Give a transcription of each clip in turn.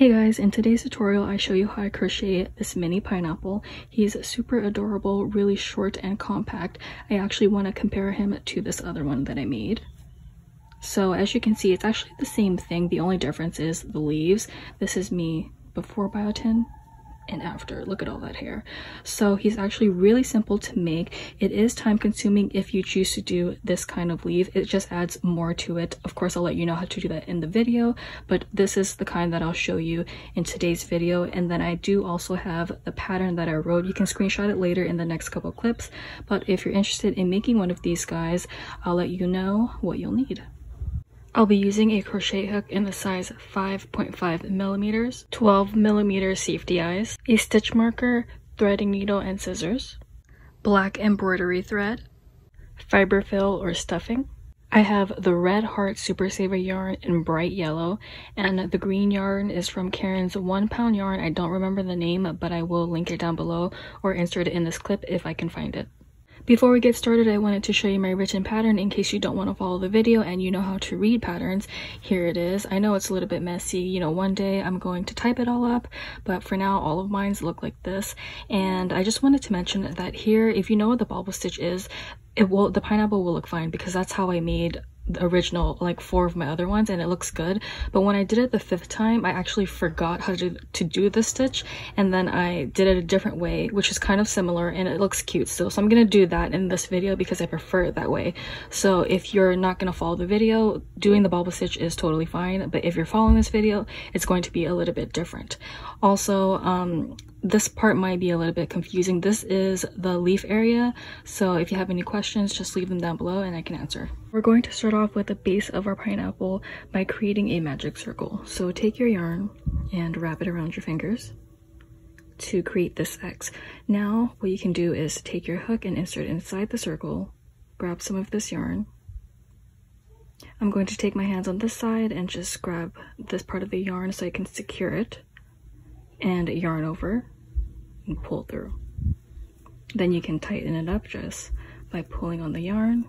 Hey guys, in today's tutorial I show you how I crochet this mini pineapple. He's super adorable, really short and compact. I actually want to compare him to this other one that I made. So as you can see, it's actually the same thing. The only difference is the leaves. This is me before biotin and after. Look at all that hair. So he's actually really simple to make. It is time consuming if you choose to do this kind of weave. It just adds more to it. Of course, I'll let you know how to do that in the video, but this is the kind that I'll show you in today's video. And then I do also have the pattern that I wrote. You can screenshot it later in the next couple clips. But if you're interested in making one of these guys, I'll let you know what you'll need. I'll be using a crochet hook in the size 5.5 millimeters, 12 millimeter safety eyes, a stitch marker, threading needle and scissors, black embroidery thread, fiberfill or stuffing. I have the red heart super saver yarn in bright yellow and the green yarn is from Caron's one pound yarn. I don't remember the name but I will link it down below or insert it in this clip if I can find it. Before we get started, I wanted to show you my written pattern in case you don't want to follow the video and you know how to read patterns. Here it is. I know it's a little bit messy. You know, one day I'm going to type it all up, but for now, all of mines look like this. And I just wanted to mention that here, if you know what the bobble stitch is, it will the pineapple will look fine because that's how I made the original like four of my other ones and it looks good. But when i did it the fifth time i actually forgot how to, to do the stitch and then i did it a different way which is kind of similar and it looks cute still. So i'm gonna do that in this video because i prefer it that way. So if you're not gonna follow the video doing the bobble stitch is totally fine but if you're following this video it's going to be a little bit different. Also um this part might be a little bit confusing. This is the leaf area, so if you have any questions, just leave them down below and I can answer. We're going to start off with the base of our pineapple by creating a magic circle. So take your yarn and wrap it around your fingers to create this X. Now, what you can do is take your hook and insert inside the circle, grab some of this yarn. I'm going to take my hands on this side and just grab this part of the yarn so I can secure it and yarn over and pull through. Then you can tighten it up just by pulling on the yarn.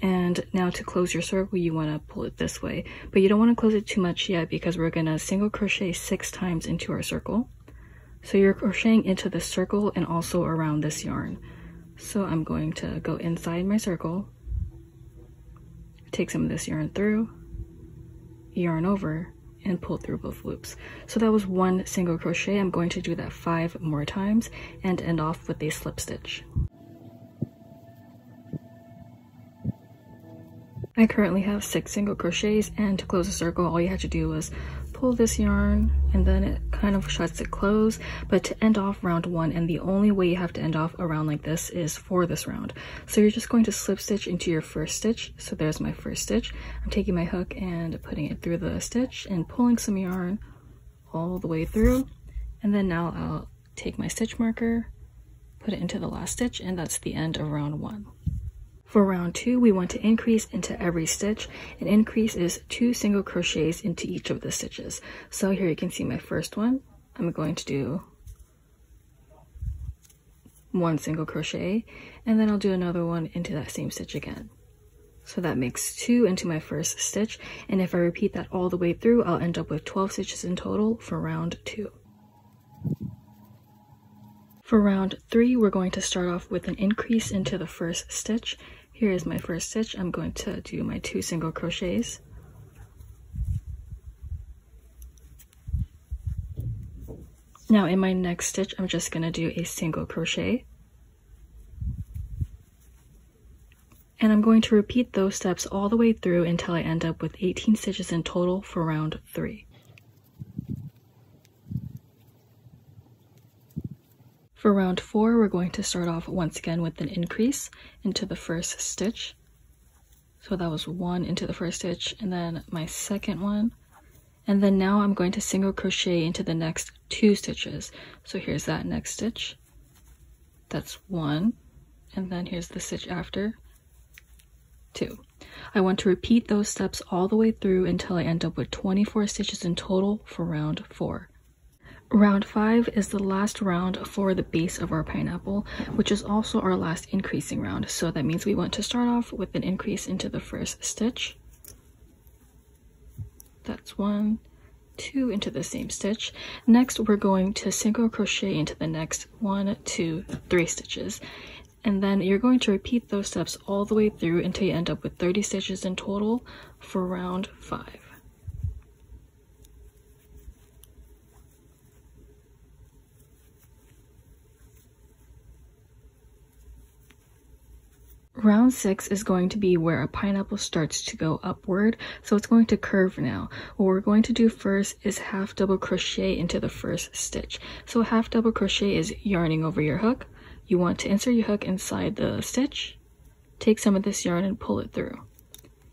And now to close your circle, you want to pull it this way, but you don't want to close it too much yet because we're going to single crochet six times into our circle. So you're crocheting into the circle and also around this yarn. So I'm going to go inside my circle, take some of this yarn through, yarn over, and pull through both loops. So that was one single crochet. I'm going to do that five more times and end off with a slip stitch. I currently have six single crochets and to close the circle all you have to do was pull this yarn and then it kind of shuts it closed. But to end off round one and the only way you have to end off a round like this is for this round. So you're just going to slip stitch into your first stitch. So there's my first stitch. I'm taking my hook and putting it through the stitch and pulling some yarn all the way through. And then now i'll take my stitch marker put it into the last stitch and that's the end of round one for round two, we want to increase into every stitch. An increase is two single crochets into each of the stitches. So here you can see my first one. I'm going to do one single crochet and then I'll do another one into that same stitch again. So that makes two into my first stitch. And if I repeat that all the way through, I'll end up with 12 stitches in total for round two. For round three, we're going to start off with an increase into the first stitch here is my first stitch. I'm going to do my two single crochets. Now in my next stitch, I'm just going to do a single crochet. And I'm going to repeat those steps all the way through until I end up with 18 stitches in total for round three. For round four, we're going to start off once again with an increase into the first stitch. So that was one into the first stitch and then my second one. And then now I'm going to single crochet into the next two stitches. So here's that next stitch. That's one. And then here's the stitch after, two. I want to repeat those steps all the way through until I end up with 24 stitches in total for round four. Round 5 is the last round for the base of our pineapple, which is also our last increasing round. So that means we want to start off with an increase into the first stitch. That's one. two into the same stitch. Next, we're going to single crochet into the next one, two, three stitches. And then you're going to repeat those steps all the way through until you end up with 30 stitches in total for round five. Round six is going to be where a pineapple starts to go upward. So it's going to curve now. What we're going to do first is half double crochet into the first stitch. So half double crochet is yarning over your hook. You want to insert your hook inside the stitch, take some of this yarn and pull it through.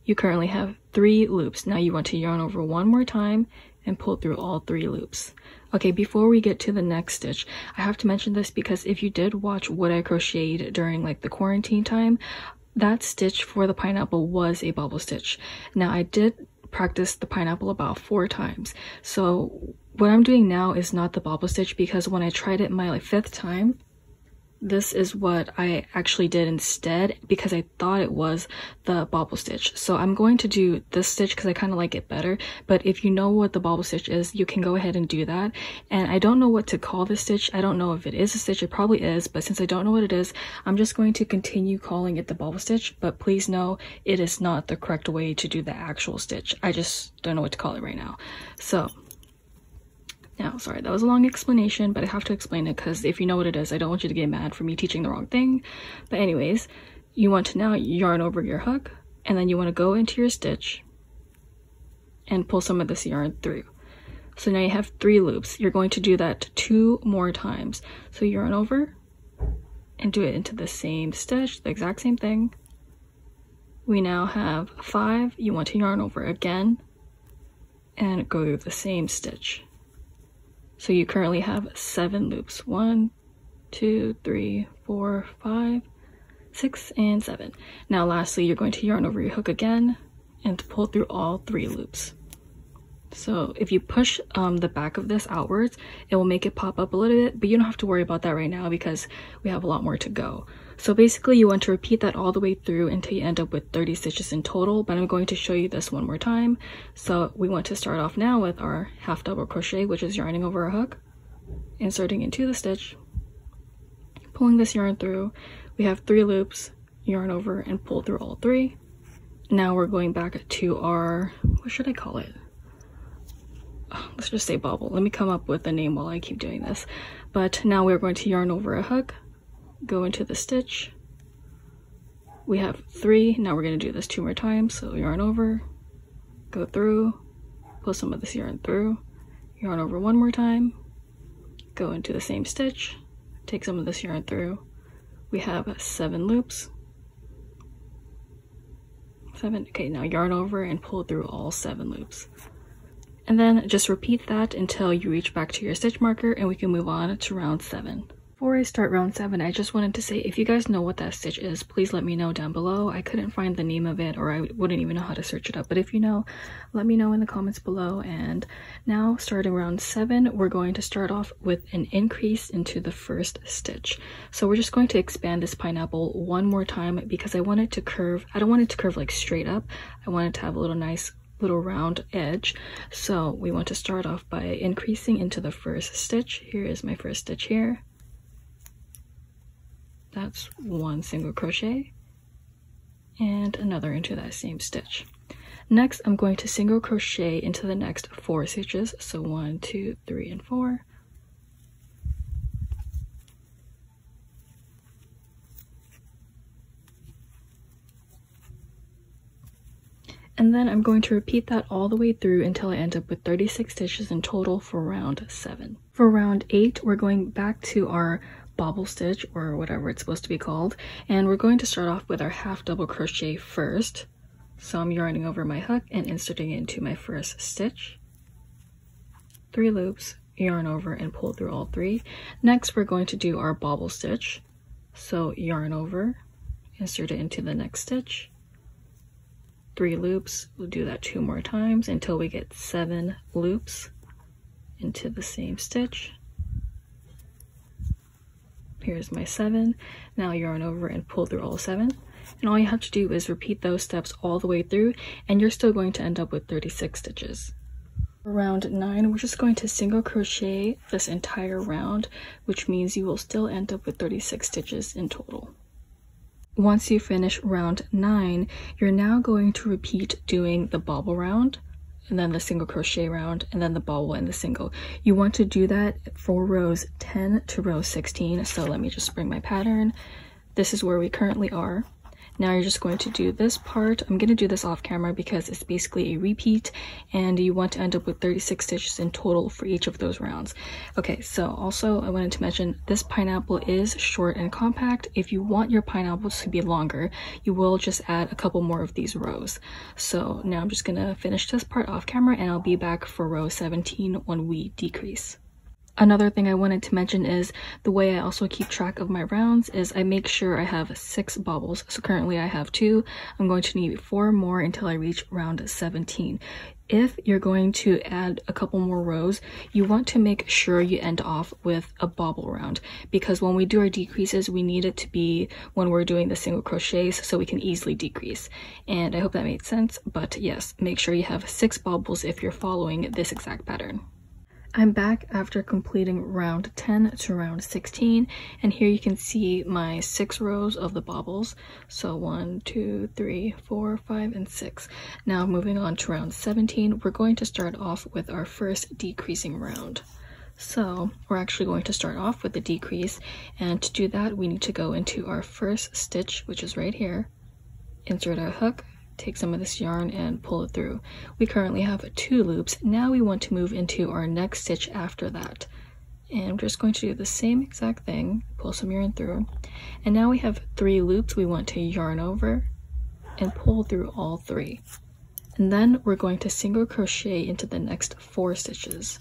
You currently have three loops. Now you want to yarn over one more time and pull through all three loops. Okay, before we get to the next stitch, I have to mention this because if you did watch what I crocheted during like the quarantine time, that stitch for the pineapple was a bobble stitch. Now I did practice the pineapple about four times. So what I'm doing now is not the bobble stitch because when I tried it my like fifth time, this is what I actually did instead because I thought it was the bobble stitch. So I'm going to do this stitch because I kind of like it better. But if you know what the bobble stitch is, you can go ahead and do that. And I don't know what to call this stitch. I don't know if it is a stitch. It probably is. But since I don't know what it is, I'm just going to continue calling it the bobble stitch. But please know it is not the correct way to do the actual stitch. I just don't know what to call it right now. So now, sorry, that was a long explanation, but I have to explain it because if you know what it is, I don't want you to get mad for me teaching the wrong thing. But anyways, you want to now yarn over your hook, and then you want to go into your stitch and pull some of this yarn through. So now you have three loops. You're going to do that two more times. So yarn over and do it into the same stitch, the exact same thing. We now have five. You want to yarn over again and go through the same stitch. So you currently have seven loops. One, two, three, four, five, six, and seven. Now lastly, you're going to yarn over your hook again and pull through all three loops. So if you push um, the back of this outwards, it will make it pop up a little bit, but you don't have to worry about that right now because we have a lot more to go. So basically you want to repeat that all the way through until you end up with 30 stitches in total, but I'm going to show you this one more time. So we want to start off now with our half double crochet, which is yarning over a hook, inserting into the stitch, pulling this yarn through. We have three loops, yarn over and pull through all three. Now we're going back to our, what should I call it? Oh, let's just say bubble. Let me come up with a name while I keep doing this. But now we're going to yarn over a hook, go into the stitch. We have three. Now we're going to do this two more times. So yarn over, go through, pull some of this yarn through, yarn over one more time, go into the same stitch, take some of this yarn through. We have seven loops. Seven. Okay, now yarn over and pull through all seven loops. And then just repeat that until you reach back to your stitch marker and we can move on to round seven. Before I start round 7, I just wanted to say if you guys know what that stitch is, please let me know down below. I couldn't find the name of it or I wouldn't even know how to search it up. But if you know, let me know in the comments below. And now starting round 7, we're going to start off with an increase into the first stitch. So we're just going to expand this pineapple one more time because I want it to curve. I don't want it to curve like straight up. I want it to have a little nice little round edge so we want to start off by increasing into the first stitch here is my first stitch here that's one single crochet and another into that same stitch. Next i'm going to single crochet into the next four stitches. So one two three and four. And then I'm going to repeat that all the way through until I end up with 36 stitches in total for round 7. For round 8, we're going back to our bobble stitch or whatever it's supposed to be called. And we're going to start off with our half double crochet first. So I'm yarning over my hook and inserting it into my first stitch. Three loops, yarn over and pull through all three. Next, we're going to do our bobble stitch. So yarn over, insert it into the next stitch three loops. We'll do that two more times until we get seven loops into the same stitch. Here's my seven. Now yarn over and pull through all seven. And all you have to do is repeat those steps all the way through and you're still going to end up with 36 stitches. Round 9, we're just going to single crochet this entire round, which means you will still end up with 36 stitches in total. Once you finish round 9, you're now going to repeat doing the bobble round, and then the single crochet round, and then the bobble and the single. You want to do that for rows 10 to row 16, so let me just bring my pattern. This is where we currently are. Now you're just going to do this part. I'm going to do this off camera because it's basically a repeat and you want to end up with 36 stitches in total for each of those rounds. Okay, so also I wanted to mention this pineapple is short and compact. If you want your pineapples to be longer, you will just add a couple more of these rows. So now I'm just going to finish this part off camera and I'll be back for row 17 when we decrease. Another thing I wanted to mention is the way I also keep track of my rounds is I make sure I have six bobbles. So currently I have two. I'm going to need four more until I reach round 17. If you're going to add a couple more rows, you want to make sure you end off with a bobble round because when we do our decreases, we need it to be when we're doing the single crochets so we can easily decrease. And I hope that made sense, but yes, make sure you have six bobbles if you're following this exact pattern. I'm back after completing round 10 to round 16 and here you can see my six rows of the bobbles so one two three four five and six. Now moving on to round 17 we're going to start off with our first decreasing round. So we're actually going to start off with the decrease and to do that we need to go into our first stitch which is right here. Insert our hook take some of this yarn and pull it through. We currently have two loops. Now we want to move into our next stitch after that. And I'm just going to do the same exact thing, pull some yarn through. And now we have three loops we want to yarn over and pull through all three. And then we're going to single crochet into the next four stitches.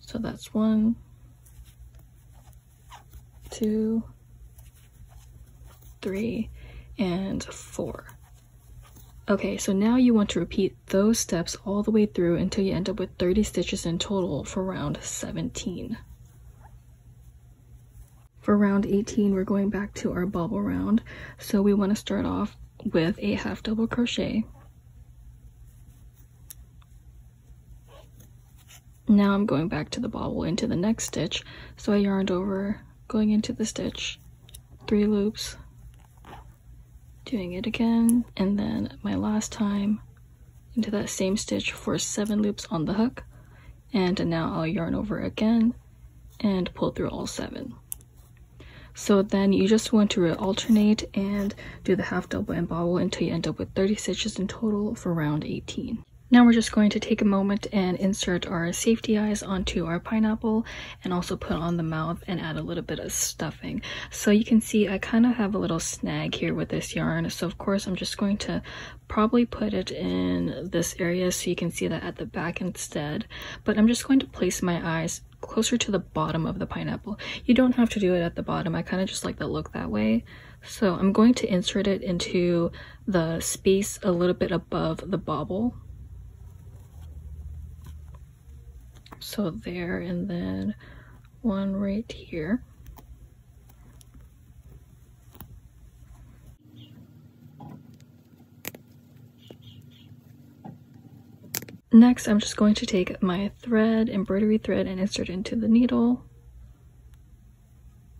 So that's one, two, three, and four. Okay, so now you want to repeat those steps all the way through until you end up with 30 stitches in total for round 17. For round 18, we're going back to our bobble round. So we want to start off with a half double crochet. Now I'm going back to the bobble into the next stitch. So I yarned over, going into the stitch, three loops, doing it again and then my last time into that same stitch for seven loops on the hook and now I'll yarn over again and pull through all seven. So then you just want to alternate and do the half double and bobble until you end up with 30 stitches in total for round 18 now we're just going to take a moment and insert our safety eyes onto our pineapple and also put on the mouth and add a little bit of stuffing. So you can see I kind of have a little snag here with this yarn. So of course I'm just going to probably put it in this area so you can see that at the back instead. But I'm just going to place my eyes closer to the bottom of the pineapple. You don't have to do it at the bottom. I kind of just like the look that way. So I'm going to insert it into the space a little bit above the bobble so there and then one right here Next, I'm just going to take my thread, embroidery thread, and insert into the needle.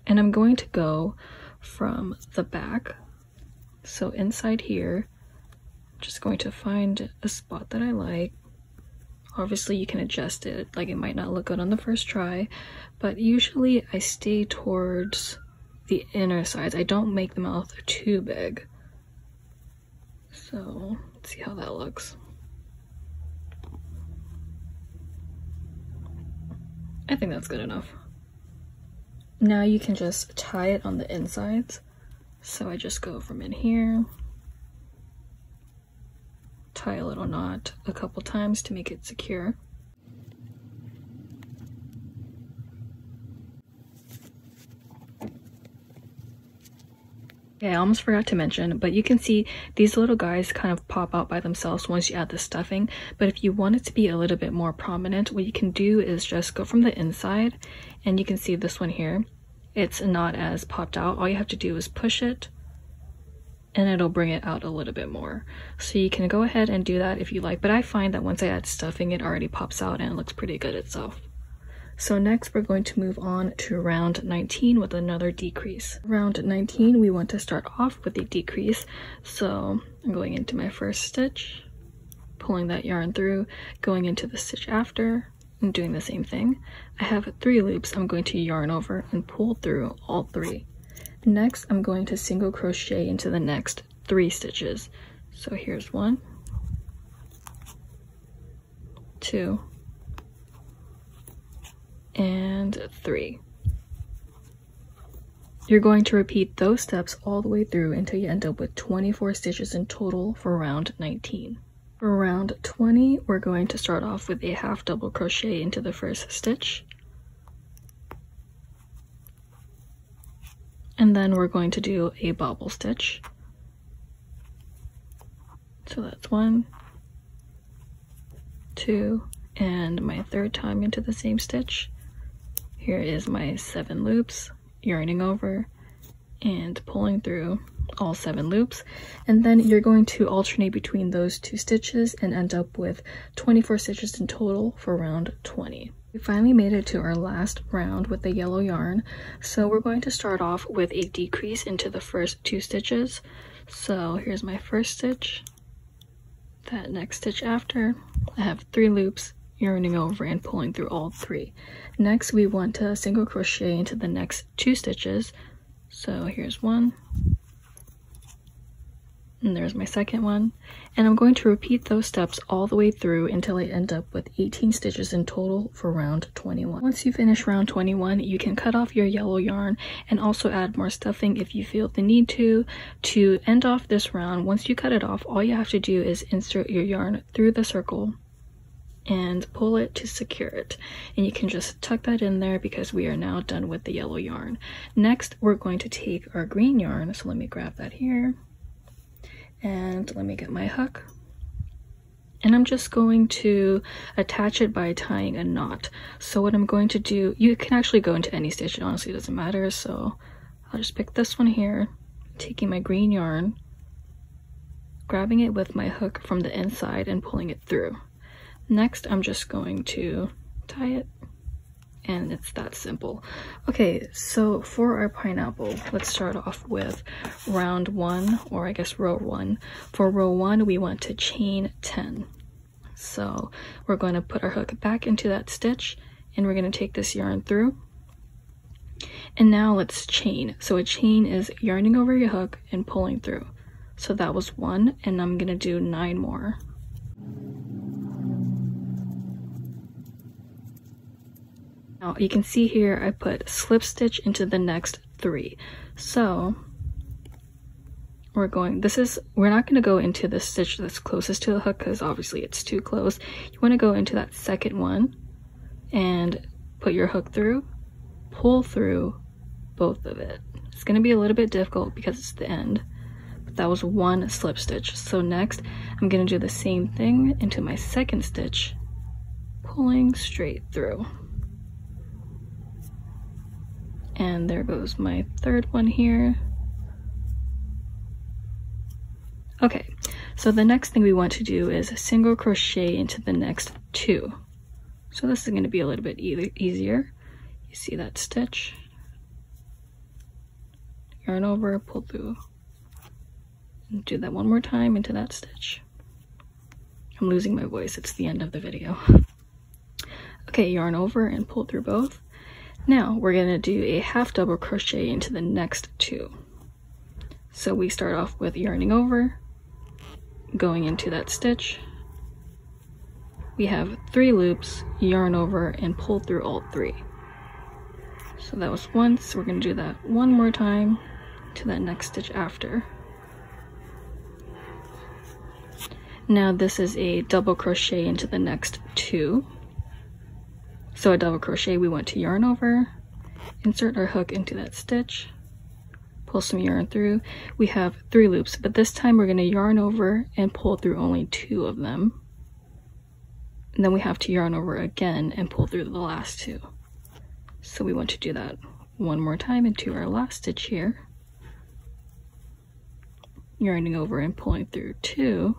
And I'm going to go from the back. So inside here, I'm just going to find a spot that I like obviously you can adjust it like it might not look good on the first try but usually I stay towards the inner sides. I don't make the mouth too big. So let's see how that looks. I think that's good enough. Now you can just tie it on the insides. So I just go from in here tie a little knot a couple times to make it secure. Okay, I almost forgot to mention, but you can see these little guys kind of pop out by themselves once you add the stuffing. But if you want it to be a little bit more prominent, what you can do is just go from the inside and you can see this one here. It's not as popped out. All you have to do is push it and it'll bring it out a little bit more. So you can go ahead and do that if you like, but I find that once I add stuffing, it already pops out and it looks pretty good itself. So next we're going to move on to round 19 with another decrease. Round 19, we want to start off with a decrease. So I'm going into my first stitch, pulling that yarn through, going into the stitch after, and doing the same thing. I have three loops I'm going to yarn over and pull through all three. Next, I'm going to single crochet into the next three stitches. So here's one, two, and three. You're going to repeat those steps all the way through until you end up with 24 stitches in total for round 19. For round 20, we're going to start off with a half double crochet into the first stitch. And then we're going to do a bobble stitch. So that's one, two, and my third time into the same stitch. Here is my seven loops, yarning over and pulling through all seven loops. And then you're going to alternate between those two stitches and end up with 24 stitches in total for round 20. We finally made it to our last round with the yellow yarn. So we're going to start off with a decrease into the first two stitches. So here's my first stitch, that next stitch after, I have three loops yarning over and pulling through all three. Next, we want to single crochet into the next two stitches. So here's one, and there's my second one. And I'm going to repeat those steps all the way through until I end up with 18 stitches in total for round 21. Once you finish round 21, you can cut off your yellow yarn and also add more stuffing if you feel the need to. To end off this round, once you cut it off, all you have to do is insert your yarn through the circle and pull it to secure it. And you can just tuck that in there because we are now done with the yellow yarn. Next, we're going to take our green yarn. So let me grab that here. And let me get my hook. And I'm just going to attach it by tying a knot. So what I'm going to do, you can actually go into any stitch, it honestly doesn't matter. So I'll just pick this one here, taking my green yarn, grabbing it with my hook from the inside and pulling it through. Next, I'm just going to tie it and it's that simple. Okay, so for our pineapple, let's start off with round one, or I guess row one. For row one, we want to chain 10. So we're going to put our hook back into that stitch and we're going to take this yarn through. And now let's chain. So a chain is yarning over your hook and pulling through. So that was one, and I'm going to do nine more. Now you can see here I put slip stitch into the next three. So we're going, this is, we're not going to go into the stitch that's closest to the hook because obviously it's too close. You want to go into that second one and put your hook through, pull through both of it. It's going to be a little bit difficult because it's the end. But that was one slip stitch. So next I'm going to do the same thing into my second stitch, pulling straight through. And there goes my third one here. Okay, so the next thing we want to do is single crochet into the next two. So this is going to be a little bit e easier. You see that stitch? Yarn over, pull through. And do that one more time into that stitch. I'm losing my voice, it's the end of the video. Okay, yarn over and pull through both. Now we're going to do a half double crochet into the next two. So we start off with yarning over, going into that stitch. We have three loops, yarn over, and pull through all three. So that was once, we're going to do that one more time to that next stitch after. Now this is a double crochet into the next two. So a double crochet, we want to yarn over, insert our hook into that stitch, pull some yarn through. We have three loops, but this time we're going to yarn over and pull through only two of them. And then we have to yarn over again and pull through the last two. So we want to do that one more time into our last stitch here. yarning over and pulling through two,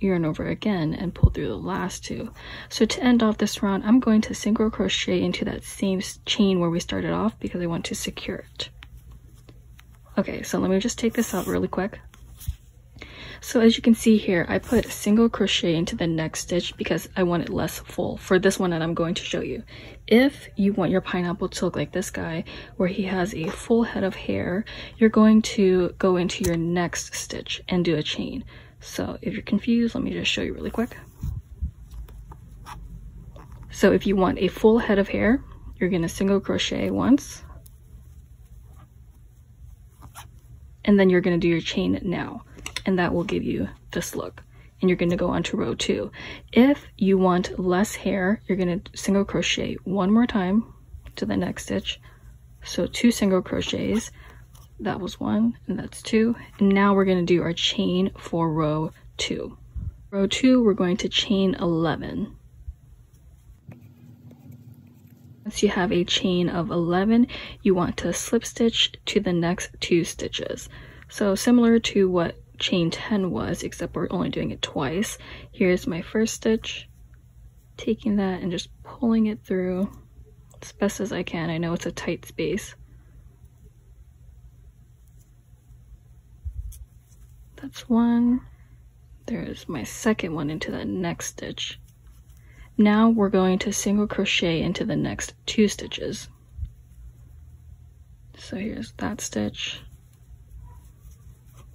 yarn over again and pull through the last two. So to end off this round, I'm going to single crochet into that same chain where we started off because I want to secure it. Okay, so let me just take this out really quick. So as you can see here, I put a single crochet into the next stitch because I want it less full for this one that I'm going to show you. If you want your pineapple to look like this guy, where he has a full head of hair, you're going to go into your next stitch and do a chain. So if you're confused, let me just show you really quick. So if you want a full head of hair, you're gonna single crochet once, and then you're gonna do your chain now, and that will give you this look. And you're gonna go on to row two. If you want less hair, you're gonna single crochet one more time to the next stitch. So two single crochets, that was one and that's two. And now we're going to do our chain for row two. Row two we're going to chain 11 once you have a chain of 11 you want to slip stitch to the next two stitches. So similar to what chain 10 was except we're only doing it twice. Here's my first stitch taking that and just pulling it through as best as I can. I know it's a tight space That's one. There's my second one into the next stitch. Now we're going to single crochet into the next two stitches. So here's that stitch.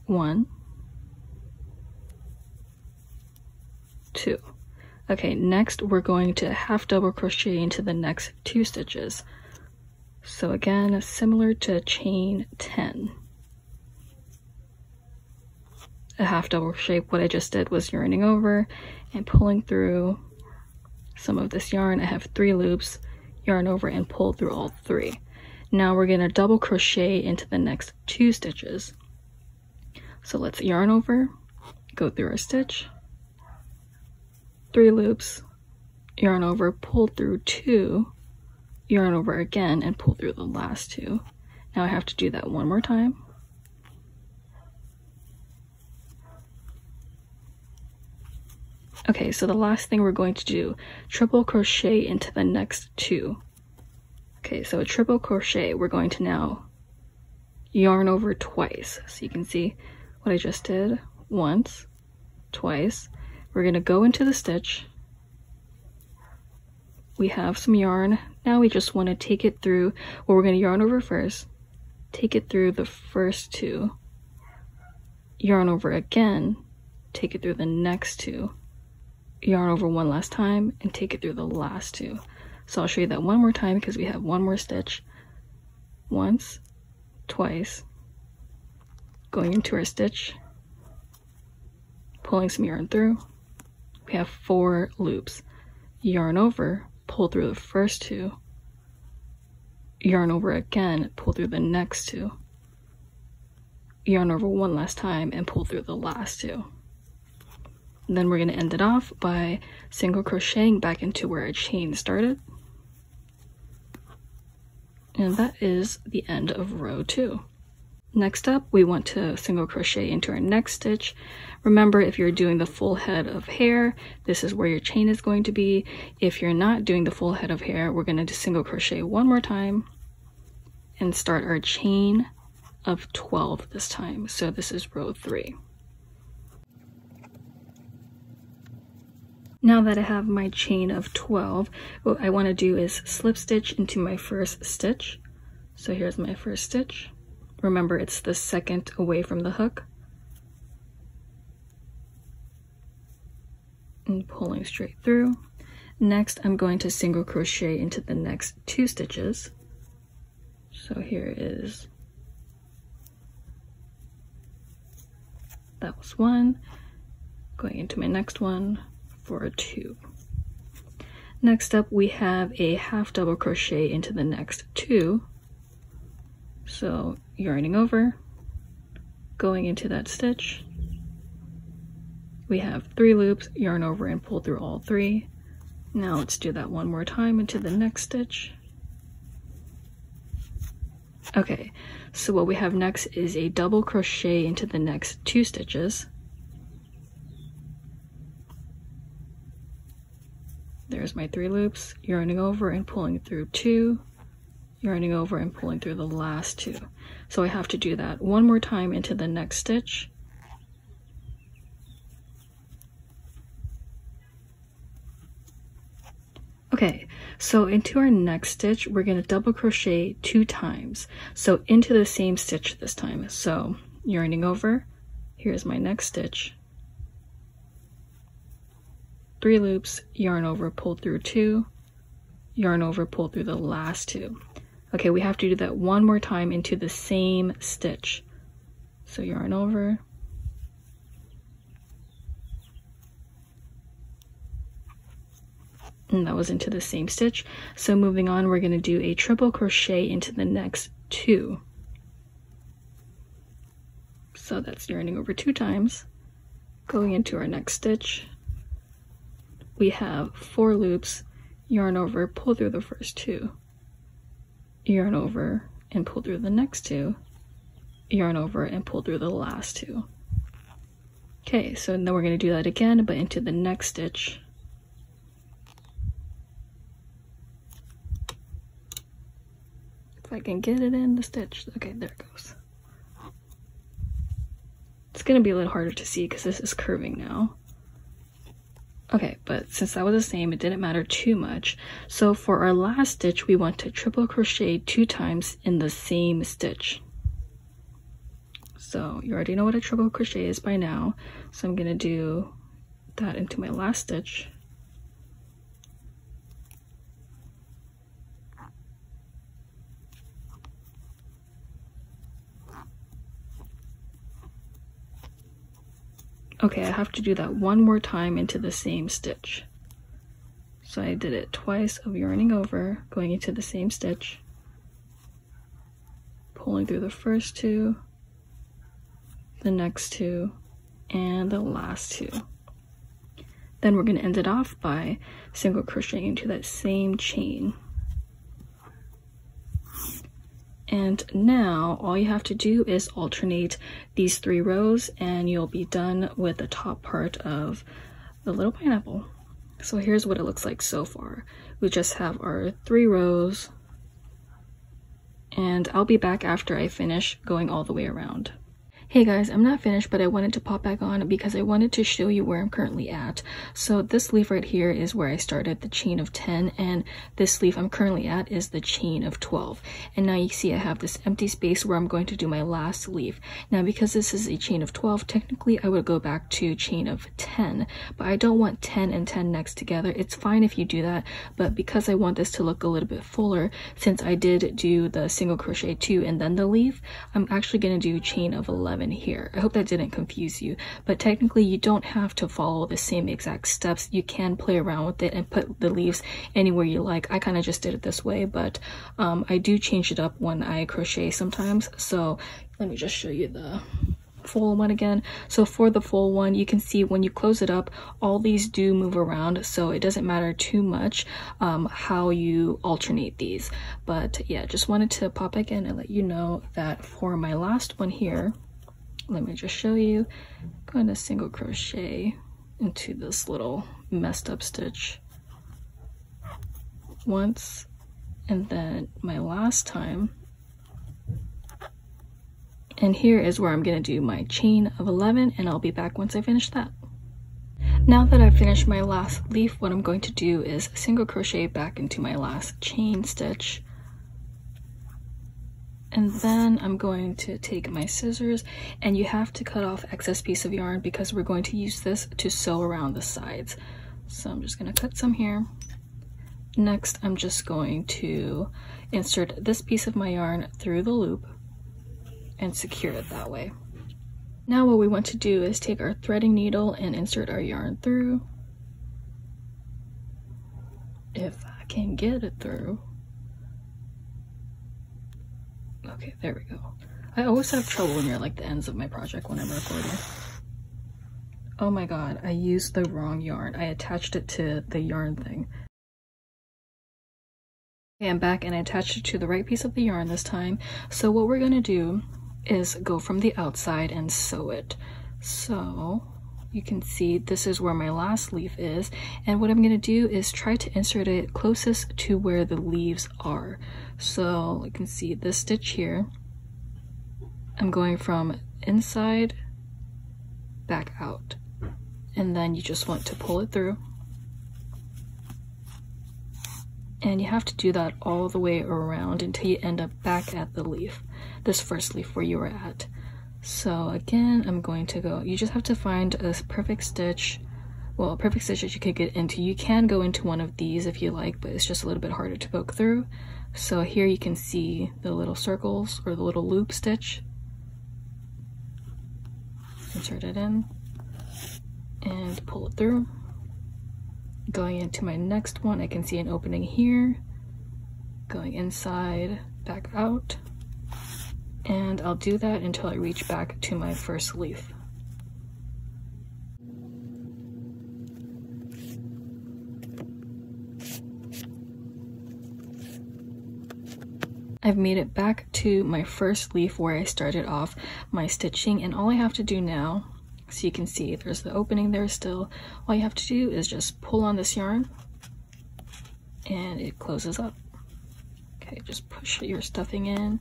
One. Two. Okay, next we're going to half double crochet into the next two stitches. So again, similar to chain 10 a half double shape, what I just did was yarning over and pulling through some of this yarn. I have three loops, yarn over and pull through all three. Now we're gonna double crochet into the next two stitches. So let's yarn over, go through our stitch, three loops, yarn over, pull through two, yarn over again and pull through the last two. Now I have to do that one more time. Okay, so the last thing we're going to do, triple crochet into the next two. Okay, so a triple crochet, we're going to now yarn over twice. So you can see what I just did, once, twice. We're gonna go into the stitch. We have some yarn. Now we just wanna take it through, well, we're gonna yarn over first, take it through the first two, yarn over again, take it through the next two, yarn over one last time and take it through the last two. So I'll show you that one more time because we have one more stitch. Once, twice, going into our stitch, pulling some yarn through. We have four loops. Yarn over, pull through the first two, yarn over again, pull through the next two, yarn over one last time and pull through the last two then we're going to end it off by single crocheting back into where our chain started. And that is the end of row two. Next up, we want to single crochet into our next stitch. Remember, if you're doing the full head of hair, this is where your chain is going to be. If you're not doing the full head of hair, we're going to single crochet one more time and start our chain of 12 this time. So this is row three. Now that I have my chain of 12, what I want to do is slip stitch into my first stitch. So here's my first stitch. Remember, it's the second away from the hook. And pulling straight through. Next, I'm going to single crochet into the next two stitches. So here is, that was one. Going into my next one, for a two. Next up, we have a half double crochet into the next two. So yarning over, going into that stitch. We have three loops, yarn over and pull through all three. Now let's do that one more time into the next stitch. Okay, so what we have next is a double crochet into the next two stitches. There's my three loops, yarning over and pulling through two, yarning over and pulling through the last two. So I have to do that one more time into the next stitch. Okay, so into our next stitch, we're gonna double crochet two times. So into the same stitch this time. So yarning over, here's my next stitch. Three loops, yarn over, pull through two, yarn over, pull through the last two. Okay, we have to do that one more time into the same stitch. So yarn over, and that was into the same stitch. So moving on, we're going to do a triple crochet into the next two. So that's yarning over two times. Going into our next stitch, we have four loops, yarn over, pull through the first two, yarn over, and pull through the next two, yarn over, and pull through the last two. Okay, so then we're going to do that again, but into the next stitch. If I can get it in the stitch. Okay, there it goes. It's gonna be a little harder to see because this is curving now. Okay, but since that was the same, it didn't matter too much. So for our last stitch, we want to triple crochet two times in the same stitch. So you already know what a triple crochet is by now. So I'm gonna do that into my last stitch. Okay, I have to do that one more time into the same stitch. So I did it twice of yarning over, going into the same stitch, pulling through the first two, the next two, and the last two. Then we're going to end it off by single crocheting into that same chain. And now all you have to do is alternate these three rows and you'll be done with the top part of the little pineapple. So here's what it looks like so far. We just have our three rows and I'll be back after I finish going all the way around. Hey guys, I'm not finished, but I wanted to pop back on because I wanted to show you where I'm currently at. So this leaf right here is where I started the chain of 10 and this leaf I'm currently at is the chain of 12. And now you see I have this empty space where I'm going to do my last leaf. Now because this is a chain of 12, technically I would go back to chain of 10, but I don't want 10 and 10 next together. It's fine if you do that, but because I want this to look a little bit fuller, since I did do the single crochet 2 and then the leaf, I'm actually going to do chain of 11 in here. I hope that didn't confuse you, but technically you don't have to follow the same exact steps. You can play around with it and put the leaves anywhere you like. I kind of just did it this way, but um, I do change it up when I crochet sometimes. So let me just show you the full one again so for the full one you can see when you close it up all these do move around so it doesn't matter too much um, how you alternate these but yeah just wanted to pop back in and let you know that for my last one here let me just show you. I'm going to single crochet into this little messed up stitch once and then my last time. And here is where I'm going to do my chain of 11 and I'll be back once I finish that. Now that I've finished my last leaf, what I'm going to do is single crochet back into my last chain stitch and then I'm going to take my scissors and you have to cut off excess piece of yarn because we're going to use this to sew around the sides. So I'm just going to cut some here. Next, I'm just going to insert this piece of my yarn through the loop and secure it that way. Now what we want to do is take our threading needle and insert our yarn through. If I can get it through. Okay, there we go. I always have trouble near like the ends of my project when I'm recording. Oh my god, I used the wrong yarn. I attached it to the yarn thing. I'm back and I attached it to the right piece of the yarn this time. So what we're to do is go from the outside and sew it. So you can see this is where my last leaf is. And what I'm going to do is try to insert it closest to where the leaves are. So you can see this stitch here. I'm going from inside back out. And then you just want to pull it through and you have to do that all the way around until you end up back at the leaf this first leaf where you were at so again i'm going to go you just have to find a perfect stitch well a perfect stitch that you could get into you can go into one of these if you like but it's just a little bit harder to poke through so here you can see the little circles or the little loop stitch insert it in and pull it through Going into my next one, I can see an opening here. Going inside, back out. And I'll do that until I reach back to my first leaf. I've made it back to my first leaf where I started off my stitching and all I have to do now so you can see there's the opening there still. All you have to do is just pull on this yarn and it closes up. Okay, just push your stuffing in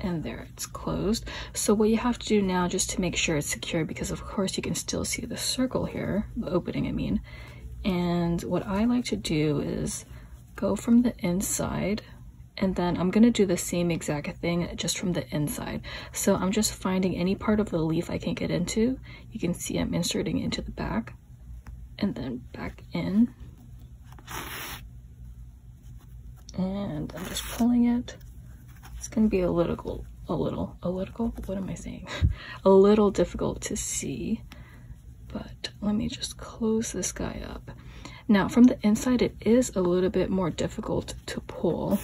and there it's closed. So what you have to do now just to make sure it's secure because of course you can still see the circle here, the opening I mean. And what I like to do is go from the inside and then I'm gonna do the same exact thing just from the inside. So I'm just finding any part of the leaf I can get into. You can see I'm inserting into the back and then back in. And I'm just pulling it. It's gonna be a little, a little, a little, what am I saying? a little difficult to see, but let me just close this guy up. Now from the inside, it is a little bit more difficult to pull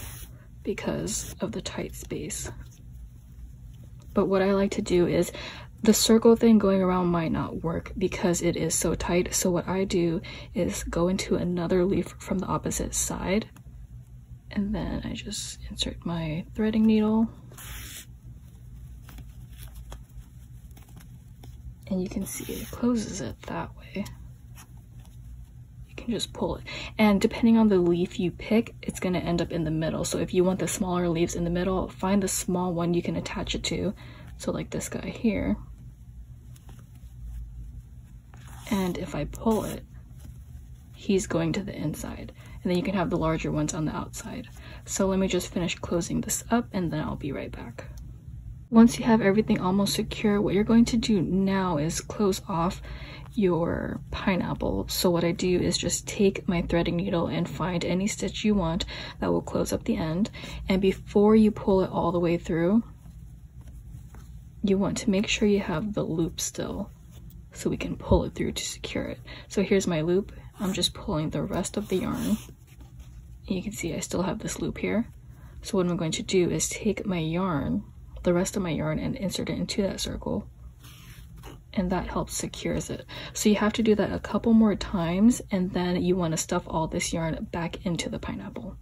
because of the tight space. But what I like to do is the circle thing going around might not work because it is so tight. So what I do is go into another leaf from the opposite side and then I just insert my threading needle and you can see it closes it that way You can just pull it. And depending on the leaf you pick, it's going to end up in the middle. So if you want the smaller leaves in the middle, find the small one you can attach it to. So like this guy here. And if I pull it, he's going to the inside. And then you can have the larger ones on the outside. So let me just finish closing this up and then I'll be right back. Once you have everything almost secure, what you're going to do now is close off your pineapple. So what I do is just take my threading needle and find any stitch you want that will close up the end. And before you pull it all the way through, you want to make sure you have the loop still so we can pull it through to secure it. So here's my loop. I'm just pulling the rest of the yarn. You can see I still have this loop here. So what I'm going to do is take my yarn, the rest of my yarn, and insert it into that circle and that helps secures it. So you have to do that a couple more times and then you want to stuff all this yarn back into the pineapple.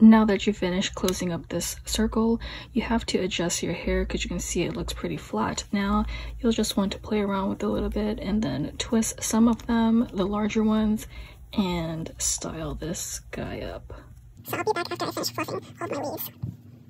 Now that you finished closing up this circle, you have to adjust your hair because you can see it looks pretty flat. Now, you'll just want to play around with a little bit and then twist some of them, the larger ones, and style this guy up. So I'll be back after I finish fluffing all my leaves.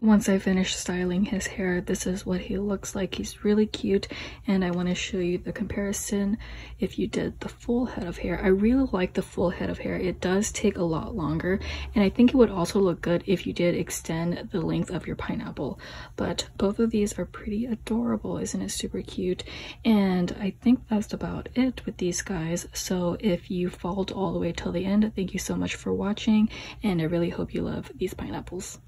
Once I finish styling his hair, this is what he looks like. He's really cute and I want to show you the comparison if you did the full head of hair. I really like the full head of hair. It does take a lot longer and I think it would also look good if you did extend the length of your pineapple. But both of these are pretty adorable. Isn't it super cute? And I think that's about it with these guys. So if you followed all the way till the end, thank you so much for watching and I really hope you love these pineapples.